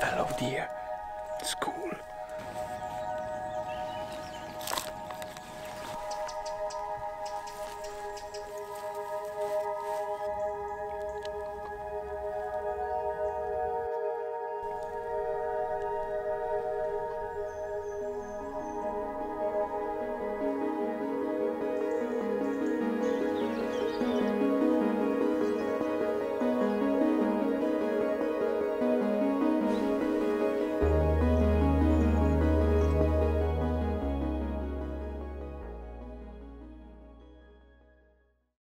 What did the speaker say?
fellow deer. It's cool.